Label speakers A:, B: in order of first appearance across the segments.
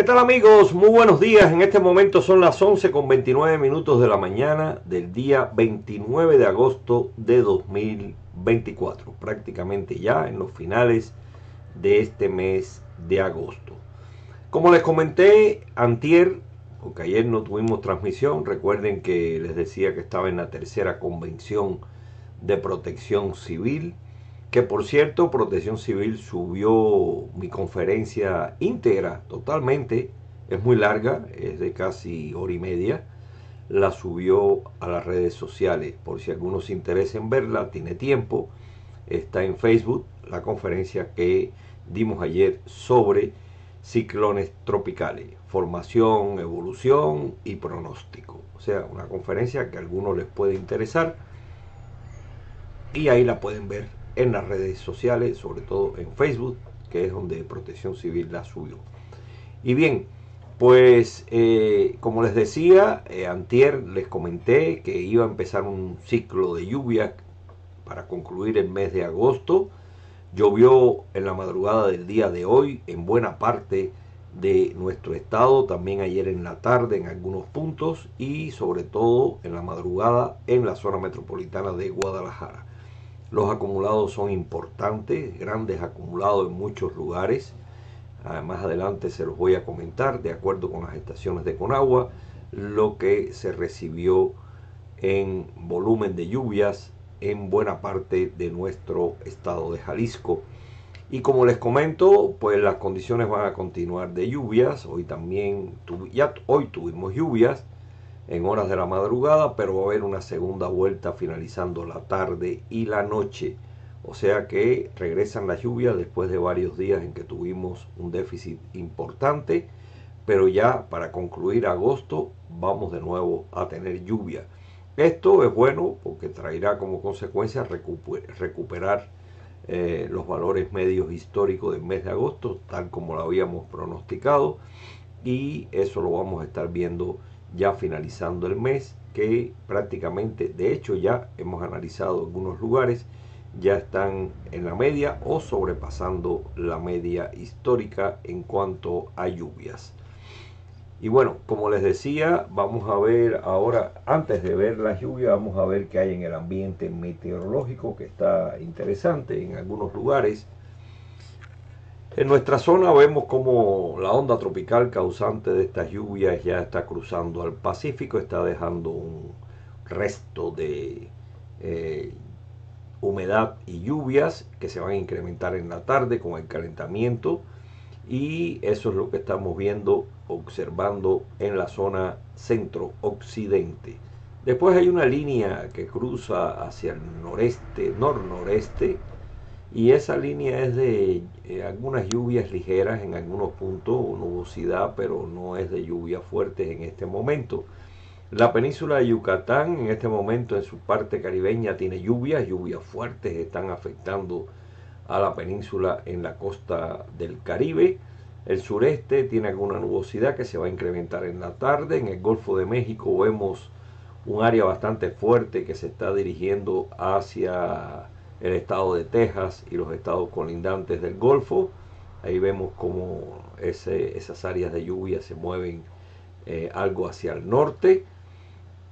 A: ¿Qué tal amigos? Muy buenos días. En este momento son las 11 con 29 minutos de la mañana del día 29 de agosto de 2024. Prácticamente ya en los finales de este mes de agosto. Como les comenté antier, porque ayer no tuvimos transmisión, recuerden que les decía que estaba en la tercera convención de protección civil que por cierto Protección Civil subió mi conferencia íntegra totalmente, es muy larga, es de casi hora y media, la subió a las redes sociales, por si algunos se interesa en verla, tiene tiempo, está en Facebook la conferencia que dimos ayer sobre ciclones tropicales, formación, evolución y pronóstico. O sea, una conferencia que a algunos les puede interesar y ahí la pueden ver en las redes sociales, sobre todo en Facebook, que es donde Protección Civil la subió. Y bien, pues eh, como les decía, eh, antier les comenté que iba a empezar un ciclo de lluvia para concluir el mes de agosto. Llovió en la madrugada del día de hoy en buena parte de nuestro estado, también ayer en la tarde en algunos puntos y sobre todo en la madrugada en la zona metropolitana de Guadalajara. Los acumulados son importantes, grandes acumulados en muchos lugares. Ah, más adelante se los voy a comentar, de acuerdo con las estaciones de Conagua, lo que se recibió en volumen de lluvias en buena parte de nuestro estado de Jalisco. Y como les comento, pues las condiciones van a continuar de lluvias. Hoy también, ya hoy tuvimos lluvias en horas de la madrugada, pero va a haber una segunda vuelta finalizando la tarde y la noche. O sea que regresan las lluvias después de varios días en que tuvimos un déficit importante, pero ya para concluir agosto vamos de nuevo a tener lluvia. Esto es bueno porque traerá como consecuencia recuperar eh, los valores medios históricos del mes de agosto, tal como lo habíamos pronosticado, y eso lo vamos a estar viendo ya finalizando el mes, que prácticamente, de hecho ya hemos analizado algunos lugares, ya están en la media o sobrepasando la media histórica en cuanto a lluvias. Y bueno, como les decía, vamos a ver ahora, antes de ver la lluvia, vamos a ver qué hay en el ambiente meteorológico, que está interesante en algunos lugares. En nuestra zona vemos como la onda tropical causante de estas lluvias ya está cruzando al Pacífico, está dejando un resto de eh, humedad y lluvias que se van a incrementar en la tarde con el calentamiento y eso es lo que estamos viendo, observando en la zona centro-occidente. Después hay una línea que cruza hacia el noreste, nor-noreste, y esa línea es de eh, algunas lluvias ligeras en algunos puntos, nubosidad, pero no es de lluvias fuertes en este momento. La península de Yucatán en este momento en su parte caribeña tiene lluvias, lluvias fuertes están afectando a la península en la costa del Caribe. El sureste tiene alguna nubosidad que se va a incrementar en la tarde. En el Golfo de México vemos un área bastante fuerte que se está dirigiendo hacia el estado de Texas y los estados colindantes del Golfo. Ahí vemos cómo esas áreas de lluvia se mueven eh, algo hacia el norte.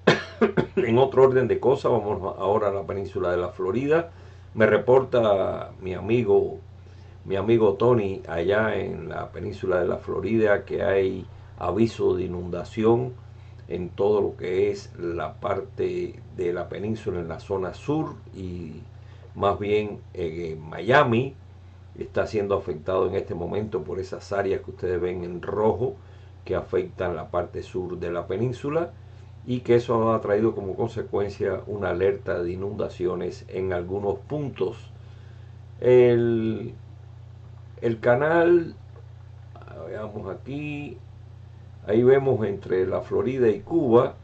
A: en otro orden de cosas, vamos ahora a la península de la Florida. Me reporta mi amigo, mi amigo Tony, allá en la península de la Florida, que hay aviso de inundación en todo lo que es la parte de la península en la zona sur y más bien en Miami está siendo afectado en este momento por esas áreas que ustedes ven en rojo que afectan la parte sur de la península y que eso ha traído como consecuencia una alerta de inundaciones en algunos puntos. El, el canal, veamos aquí, ahí vemos entre la Florida y Cuba,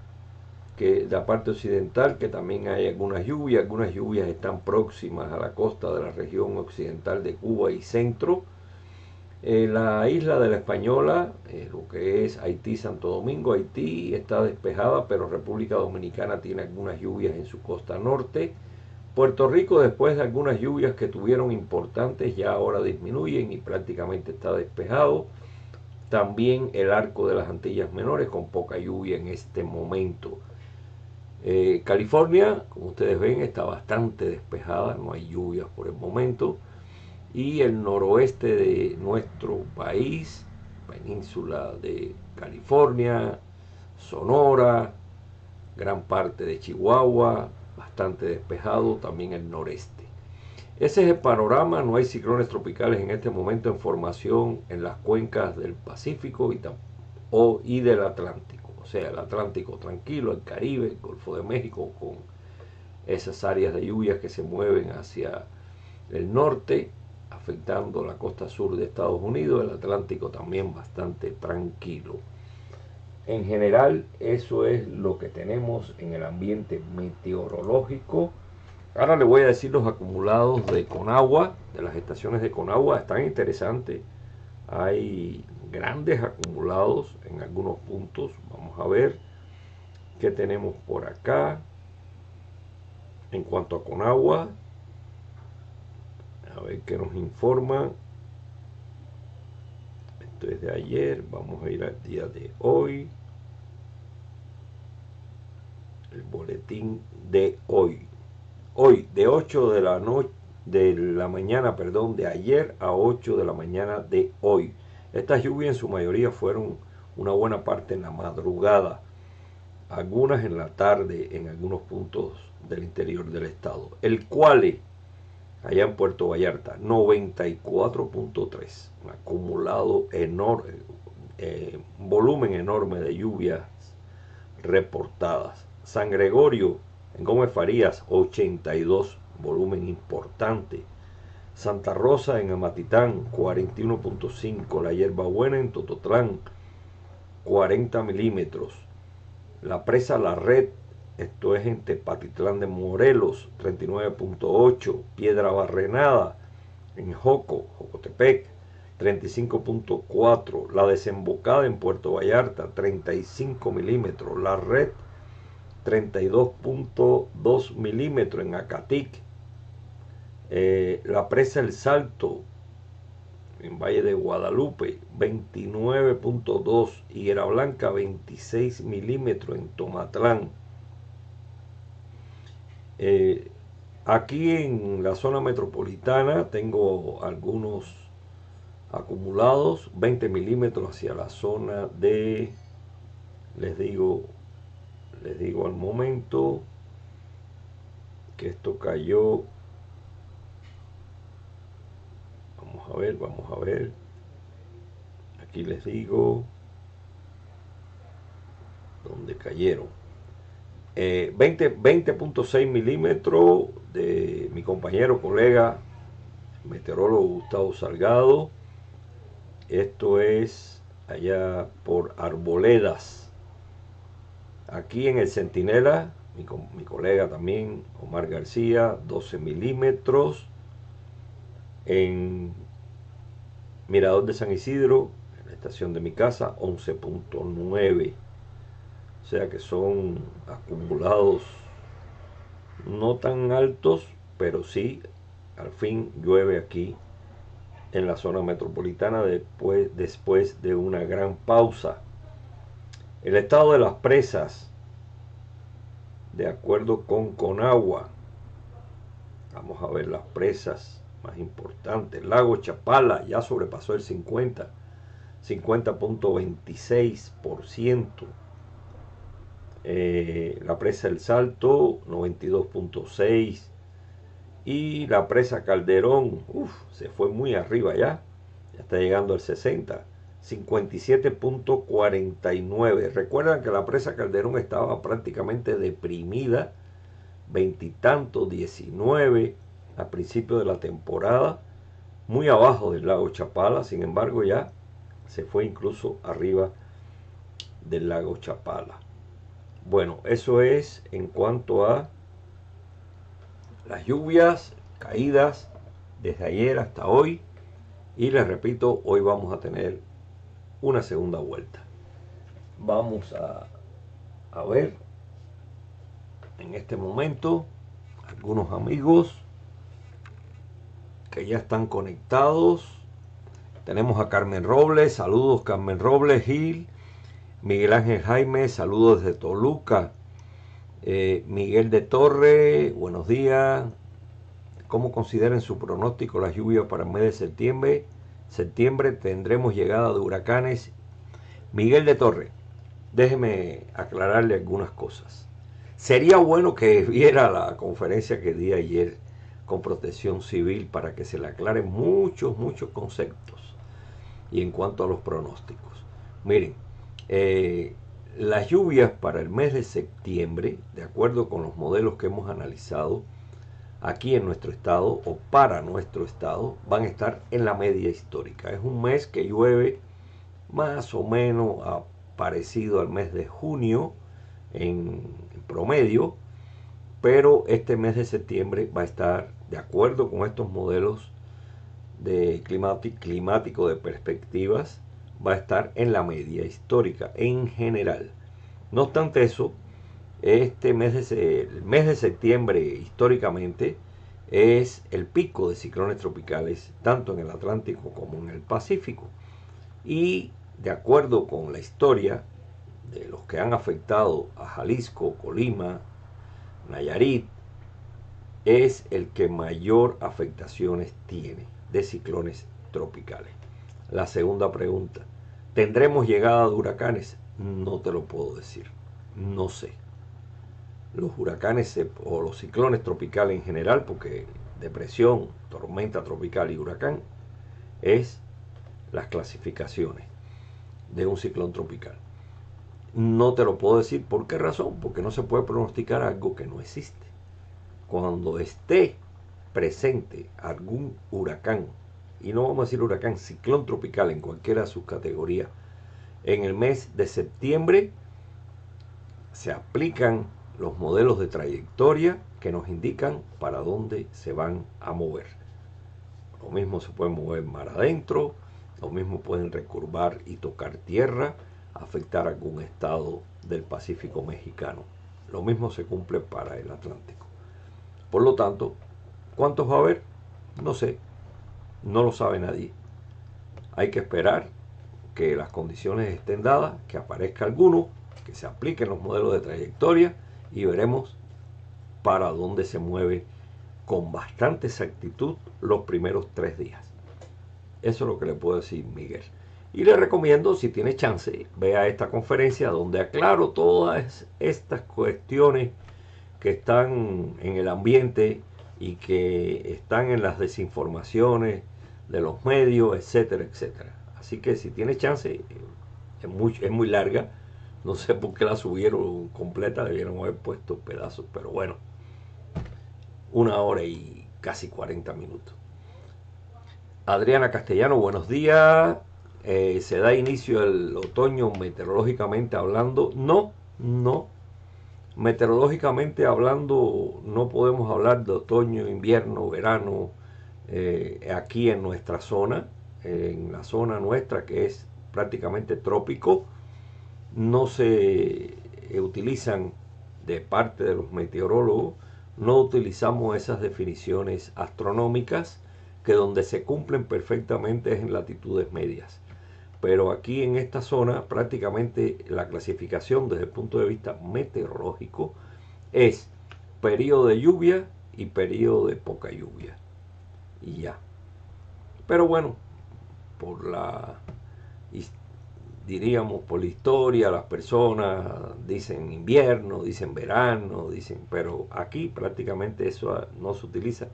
A: que la parte occidental, que también hay algunas lluvias, algunas lluvias están próximas a la costa de la región occidental de Cuba y centro. Eh, la isla de la Española, eh, lo que es Haití, Santo Domingo, Haití está despejada, pero República Dominicana tiene algunas lluvias en su costa norte. Puerto Rico, después de algunas lluvias que tuvieron importantes, ya ahora disminuyen y prácticamente está despejado. También el arco de las Antillas Menores con poca lluvia en este momento. Eh, California, como ustedes ven, está bastante despejada, no hay lluvias por el momento. Y el noroeste de nuestro país, península de California, Sonora, gran parte de Chihuahua, bastante despejado, también el noreste. Ese es el panorama, no hay ciclones tropicales en este momento en formación en las cuencas del Pacífico y, del Atlántico. O sea, el Atlántico tranquilo, el Caribe, el Golfo de México con esas áreas de lluvias que se mueven hacia el norte, afectando la costa sur de Estados Unidos, el Atlántico también bastante tranquilo. En general, eso es lo que tenemos en el ambiente meteorológico. Ahora le voy a decir los acumulados de Conagua, de las estaciones de Conagua, están interesantes. Hay grandes acumulados en algunos puntos. Vamos a ver qué tenemos por acá. En cuanto a Conagua, a ver qué nos informa de ayer, vamos a ir al día de hoy. El boletín de hoy. Hoy, de 8 de la noche, de la mañana, perdón, de ayer a 8 de la mañana de hoy. Estas lluvias en su mayoría fueron una buena parte en la madrugada, algunas en la tarde en algunos puntos del interior del estado. El cual allá en Puerto Vallarta, 94.3, un acumulado enorme, eh, volumen enorme de lluvias reportadas. San Gregorio, en Gómez Farías, 82, volumen importante. Santa Rosa en Amatitán, 41.5. La Hierbabuena en Tototlán, 40 milímetros. La presa La Red esto es en Tepatitlán de Morelos, 39.8. Piedra Barrenada, en Joco, Jocotepec, 35.4. La desembocada en Puerto Vallarta, 35 milímetros. La red, 32.2 milímetros en Acatic. Eh, la presa El Salto, en Valle de Guadalupe, 29.2. Higuera Blanca, 26 milímetros en Tomatlán. Eh, aquí en la zona metropolitana tengo algunos acumulados, 20 milímetros hacia la zona de, les digo, les digo al momento que esto cayó. Vamos a ver, vamos a ver. Aquí les digo dónde cayeron. 20.6 eh, milímetros de mi compañero, colega, meteorólogo Gustavo Salgado. Esto es allá por Arboledas. Aquí en el Centinela, mi, mi colega también, Omar García, 12 milímetros. En Mirador de San Isidro, en la estación de mi casa, 11.9 o sea que son acumulados no tan altos, pero sí, al fin llueve aquí en la zona metropolitana después, después de una gran pausa. El estado de las presas, de acuerdo con Conagua, vamos a ver las presas más importantes. Lago Chapala ya sobrepasó el 50, 50.26%. Eh, la presa El Salto 92.6 y la presa Calderón se fue muy arriba ya, ya está llegando al 60, 57.49. Recuerdan que la presa Calderón estaba prácticamente deprimida, veintitantos, 19 a principio de la temporada, muy abajo del lago Chapala, sin embargo ya se fue incluso arriba del lago Chapala. Bueno, eso es en cuanto a las lluvias caídas desde ayer hasta hoy. Y les repito, hoy vamos a tener una segunda vuelta. Vamos a, a ver en este momento algunos amigos que ya están conectados Tenemos a Carmen Robles, saludos Carmen Robles, Gil, Miguel Ángel Jaime, saludos desde Toluca, eh, Miguel de Torre, buenos días. ¿Cómo consideran su pronóstico las lluvias para el mes de septiembre? Septiembre tendremos llegada de huracanes. Miguel de Torre, déjeme aclararle algunas cosas. Sería bueno que viera la conferencia que di ayer con protección civil para que se le aclaren muchos, muchos conceptos. Y en cuanto a los pronósticos, miren, eh, las lluvias para el mes de septiembre, de acuerdo con los modelos que hemos analizado aquí en nuestro estado o para nuestro estado, van a estar en la media histórica. Es un mes que llueve más o menos parecido al mes de junio en promedio, pero este mes de septiembre va a estar de acuerdo con estos modelos de climático de perspectivas, va a estar en la media histórica en general. No obstante eso, este mes de, el mes de septiembre históricamente es el pico de ciclones tropicales tanto en el Atlántico como en el Pacífico. Y de acuerdo con la historia de los que han afectado a Jalisco, Colima, Nayarit, es el que mayor afectaciones tiene de ciclones tropicales. La segunda pregunta, ¿tendremos llegada de huracanes? No te lo puedo decir, no sé. Los huracanes o los ciclones tropicales en general, porque depresión, tormenta tropical y huracán es las clasificaciones de un ciclón tropical. No te lo puedo decir. Por qué razón, porque no se puede pronosticar algo que no existe. Cuando esté presente algún huracán, y no vamos a decir huracán, ciclón tropical en cualquiera de sus categorías, en el mes de septiembre se aplican los modelos de trayectoria que nos indican para dónde se van a mover. Lo mismo se puede mover mar adentro, lo mismo pueden recurvar y tocar tierra, afectar algún estado del Pacífico mexicano. Lo mismo se cumple para el Atlántico. Por lo tanto, ¿cuántos va a haber? No sé, no lo sabe nadie. Hay que esperar que las condiciones estén dadas, que aparezca alguno, que se apliquen los modelos de trayectoria y veremos para dónde se mueve con bastante exactitud los primeros tres días. Eso es lo que le puedo decir Miguel. Y le recomiendo, si tiene chance, vea esta conferencia donde aclaro todas estas cuestiones que están en el ambiente y que están en las desinformaciones de los medios, etcétera, etcétera. Así que si tiene chance, es muy, es muy larga. No sé por qué la subieron completa, debieron haber puesto pedazos, pero bueno, una hora y casi 40 minutos. Adriana Castellano, buenos días. Eh, ¿Se da inicio el otoño meteorológicamente hablando? No, no, Meteorológicamente hablando, no podemos hablar de otoño, invierno, verano eh, aquí en nuestra zona, en la zona nuestra que es prácticamente trópico. No se utilizan de parte de los meteorólogos, no utilizamos esas definiciones astronómicas que donde se cumplen perfectamente es en latitudes medias pero aquí en esta zona prácticamente la clasificación desde el punto de vista meteorológico es periodo de lluvia y periodo de poca lluvia. Y ya. Pero bueno, por la diríamos por la historia, las personas dicen invierno, dicen verano, dicen, pero aquí prácticamente eso no se utiliza,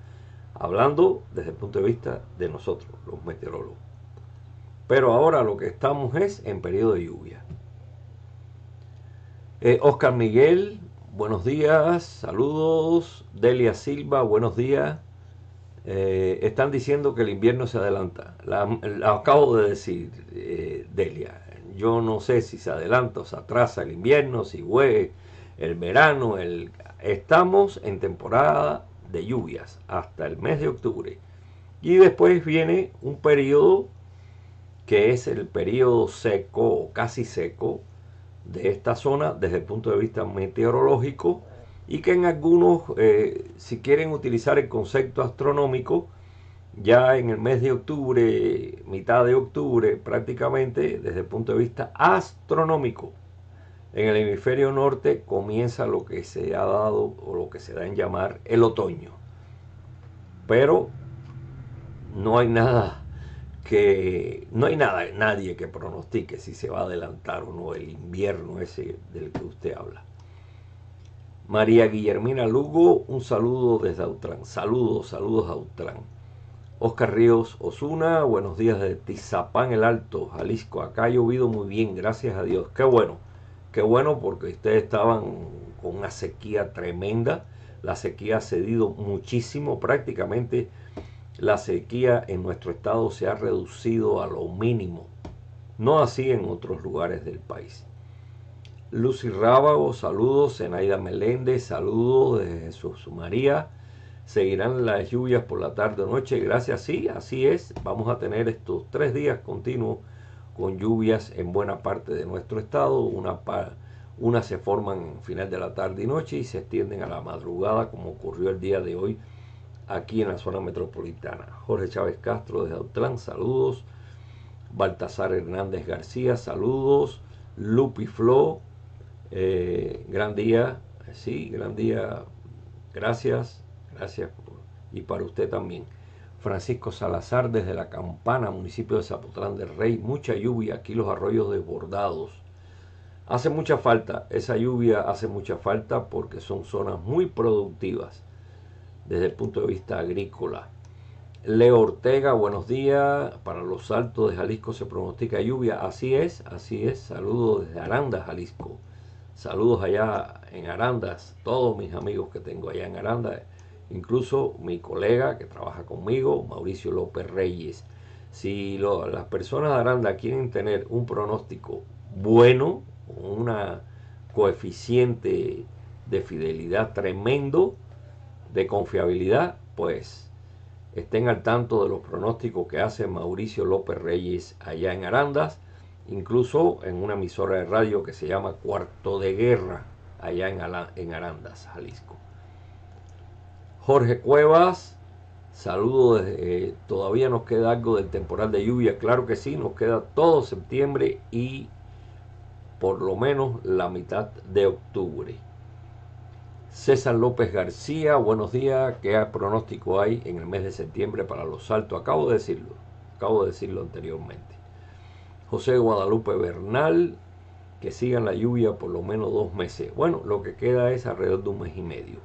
A: hablando desde el punto de vista de nosotros, los meteorólogos. Pero ahora lo que estamos es en periodo de lluvia. Eh, Oscar Miguel, buenos días, saludos. Delia Silva, buenos días. Eh, están diciendo que el invierno se adelanta. La, acabo de decir, eh, Delia. Yo no sé si se adelanta o se atrasa el invierno, si fue el verano. Estamos en temporada de lluvias hasta el mes de octubre. Y después viene un periodo que es el periodo seco o casi seco de esta zona desde el punto de vista meteorológico y que en algunos, eh, si quieren utilizar el concepto astronómico, ya en el mes de octubre, mitad de octubre prácticamente, desde el punto de vista astronómico, en el hemisferio norte comienza lo que se ha dado o lo que se da en llamar el otoño. Pero no hay nada que no hay nada, nadie que pronostique si se va a adelantar o no el invierno ese del que usted habla. María Guillermina Lugo, un saludo desde Autlán. Saludos, saludos a Autlán. Oscar Ríos Osuna, buenos días de Tizapán el Alto, Jalisco. Acá ha llovido muy bien, gracias a Dios. Qué bueno, qué bueno porque ustedes estaban con una sequía tremenda. La sequía ha cedido muchísimo, prácticamente la sequía en nuestro estado se ha reducido a lo mínimo. No así en otros lugares del país. Lucy Rábago, saludos. Zenaida Meléndez, saludos de Jesús María seguirán las lluvias por la tarde o noche. Gracias, sí, así es. Vamos a tener estos tres días continuos con lluvias en buena parte de nuestro estado. Una, se forman final de la tarde y noche y se extienden a la madrugada, como ocurrió el día de hoy aquí en la zona metropolitana. Jorge Chávez Castro desde Autlán, saludos. Baltasar Hernández García, saludos. Lupi Flo, eh, gran día, sí, gran día, gracias. Gracias. Y para usted también. Francisco Salazar desde La Campana, municipio de Zapotlán del Rey. Mucha lluvia, aquí los arroyos desbordados. Hace mucha falta, esa lluvia hace mucha falta porque son zonas muy productivas desde el punto de vista agrícola. Leo Ortega, buenos días. Para los altos de Jalisco se pronostica lluvia. Así es, así es. Saludos desde Arandas, Jalisco. Saludos allá en Arandas, todos mis amigos que tengo allá en Arandas incluso mi colega que trabaja conmigo, Mauricio López Reyes. Si las personas de Aranda quieren tener un pronóstico bueno, una coeficiente de fidelidad tremendo, de confiabilidad, pues estén al tanto de los pronósticos que hace Mauricio López Reyes allá en Arandas, incluso en una emisora de radio que se llama Cuarto de Guerra, allá en, Arandas, Jalisco. Jorge Cuevas, saludos. Eh, todavía nos queda algo del temporal de lluvia. Claro que sí, nos queda todo septiembre y por lo menos la mitad de octubre. César López García, buenos días. ¿Qué pronóstico hay en el mes de septiembre para los saltos? Acabo de decirlo, acabo de decirlo anteriormente. José Guadalupe Bernal, que sigan la lluvia por lo menos dos meses. Bueno, lo que queda es alrededor de un mes y medio.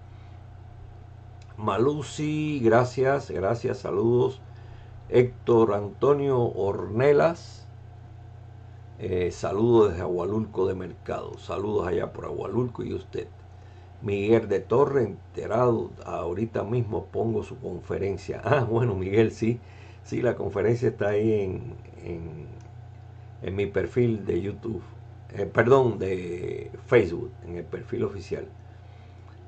A: Malusi, gracias, gracias, saludos. Héctor Antonio Ornelas, eh, saludos desde Agualulco de Mercado, saludos allá por Agualulco y usted. Miguel de Torre, enterado, ahorita mismo pongo su conferencia. Ah, bueno, Miguel, sí, sí, la conferencia está ahí en, en, mi perfil de YouTube, eh, perdón, de Facebook, en el perfil oficial.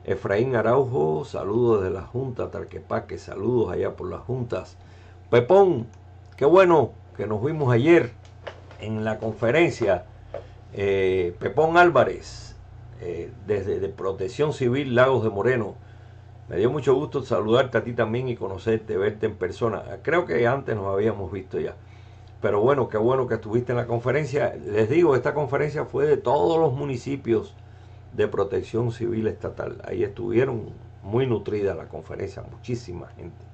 A: Efraín Araujo, saludos de la Junta Tarquepaque, saludos allá por las juntas. Pepón, qué bueno que nos vimos ayer en la conferencia. Eh, Pepón Álvarez, eh, desde de Protección Civil Lagos de Moreno. Me dio mucho gusto saludarte a ti también y conocerte, verte en persona. Creo que antes nos habíamos visto ya. Pero bueno, qué bueno que estuviste en la conferencia. Les digo, esta conferencia fue de todos los municipios de Protección Civil Estatal. Ahí estuvieron muy nutrida la conferencia, muchísima gente.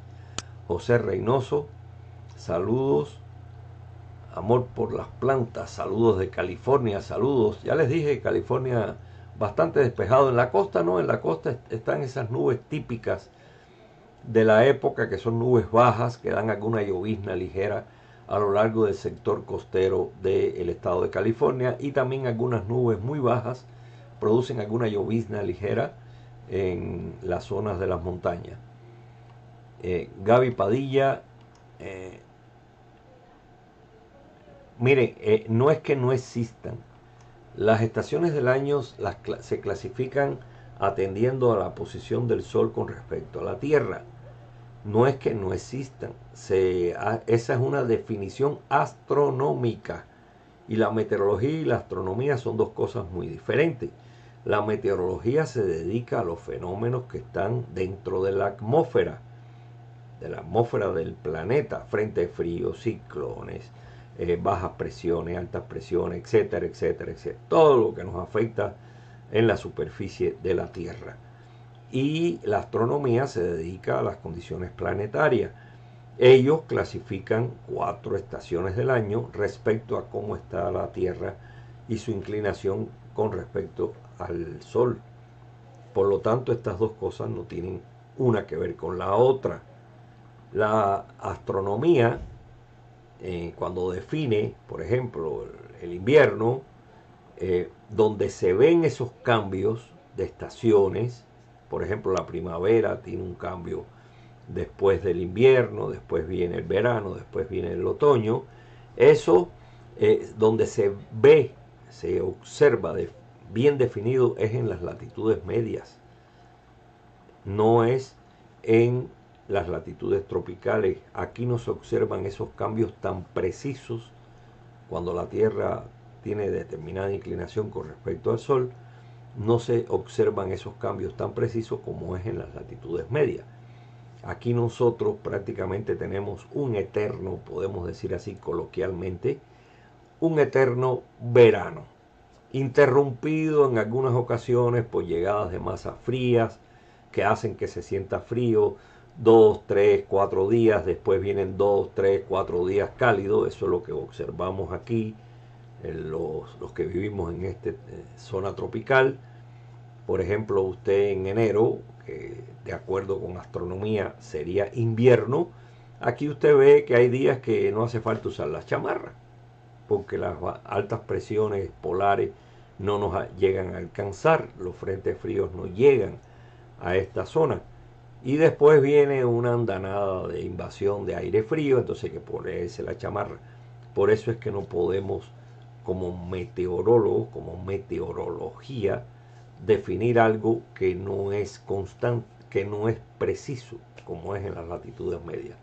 A: José Reynoso, saludos. Amor por las plantas, saludos de California, saludos. Ya les dije, California bastante despejado. En la costa, ¿no? En la costa están esas nubes típicas de la época, que son nubes bajas, que dan alguna llovizna ligera a lo largo del sector costero del estado de California y también algunas nubes muy bajas producen alguna llovizna ligera en las zonas de las montañas. Eh, Gaby Padilla, eh, miren, eh, no es que no existan. Las estaciones del año se clasifican atendiendo a la posición del Sol con respecto a la Tierra. No es que no existan. Esa es una definición astronómica. Y la meteorología y la astronomía son dos cosas muy diferentes. La meteorología se dedica a los fenómenos que están dentro de la atmósfera de la atmósfera del planeta frente a frío, ciclones, eh, bajas presiones, altas presiones, etcétera, etcétera, etcétera. Todo lo que nos afecta en la superficie de la Tierra. Y la astronomía se dedica a las condiciones planetarias. Ellos clasifican cuatro estaciones del año respecto a cómo está la Tierra y su inclinación con respecto al Sol. Por lo tanto, estas dos cosas no tienen una que ver con la otra. La astronomía, eh, cuando define, por ejemplo, el, invierno, eh, donde se ven esos cambios de estaciones, por ejemplo, la primavera tiene un cambio después del invierno, después viene el verano, después viene el otoño, eso eh, donde se ve, se observa bien definido es en las latitudes medias, no es en las latitudes tropicales. Aquí no se observan esos cambios tan precisos cuando la Tierra tiene determinada inclinación con respecto al Sol, no se observan esos cambios tan precisos como es en las latitudes medias. Aquí nosotros prácticamente tenemos un eterno, podemos decir así coloquialmente, un eterno verano interrumpido en algunas ocasiones por llegadas de masas frías que hacen que se sienta frío, dos, tres, cuatro días, después vienen dos, tres, cuatro días cálidos, eso es lo que observamos aquí, los, los, que vivimos en esta eh, zona tropical. Por ejemplo, usted en enero, que de acuerdo con astronomía sería invierno, aquí usted ve que hay días que no hace falta usar las chamarras, porque las altas presiones polares no nos llegan a alcanzar, los frentes fríos no llegan a esta zona. Y después viene una andanada de invasión de aire frío, entonces hay que ponerse la chamarra. Por eso es que no podemos, como meteorólogos, como meteorología, definir algo que no es constante, que no es preciso, como es en las latitudes medias.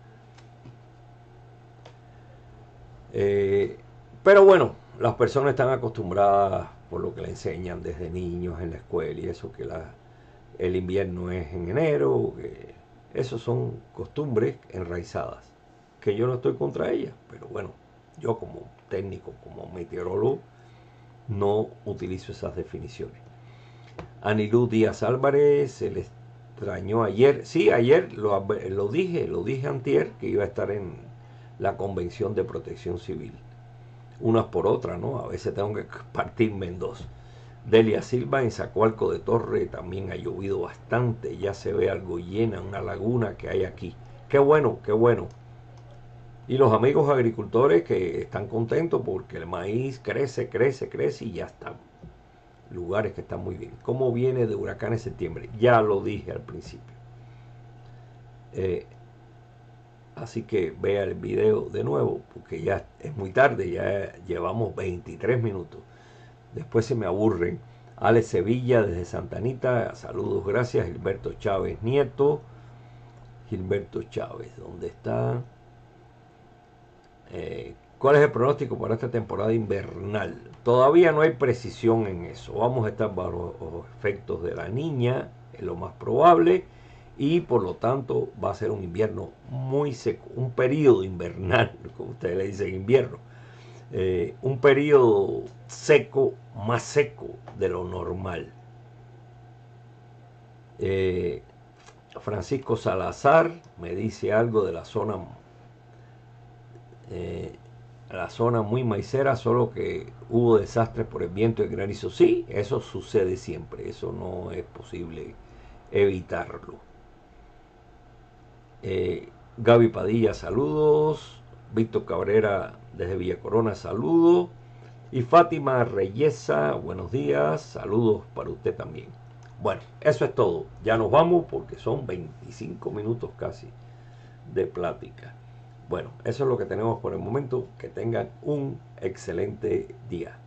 A: Eh, pero bueno, las personas están acostumbradas por lo que le enseñan desde niños en la escuela y eso que la, el invierno es en enero, que esos son costumbres enraizadas, que yo no estoy contra ellas, pero bueno, yo como técnico, como meteorólogo, no utilizo esas definiciones. Anilú Díaz Álvarez se le extrañó ayer, sí, ayer lo, lo dije, lo dije antier, que iba a estar en la Convención de Protección Civil unas por otras, ¿no? A veces tengo que partirme en dos. Delia Silva en Zacualco de Torre también ha llovido bastante, ya se ve algo llena, una laguna que hay aquí. Qué bueno, qué bueno. Y los amigos agricultores que están contentos porque el maíz crece, crece, crece y ya están. Lugares que están muy bien. ¿Cómo viene de huracán en septiembre? Ya lo dije al principio. Eh, Así que vea el video de nuevo, porque ya es muy tarde, ya llevamos 23 minutos. Después se me aburren. Alex Sevilla desde Santa Anita, saludos, gracias. Gilberto Chávez Nieto. Gilberto Chávez, ¿dónde está? Eh, ¿Cuál es el pronóstico para esta temporada invernal? Todavía no hay precisión en eso. Vamos a estar bajo los efectos de la niña, es lo más probable y por lo tanto va a ser un invierno muy seco, un periodo invernal, como ustedes le dicen invierno, eh, un periodo seco, más seco de lo normal. Eh, Francisco Salazar me dice algo de la zona, eh, la zona muy maicera, solo que hubo desastres por el viento y granizo. Sí, eso sucede siempre, eso no es posible evitarlo. Gaby Padilla, saludos. Víctor Cabrera desde Villa Corona, saludos. Y Fátima Reyesa, buenos días, saludos para usted también. Bueno, eso es todo. Ya nos vamos porque son 25 minutos casi de plática. Bueno, eso es lo que tenemos por el momento. Que tengan un excelente día.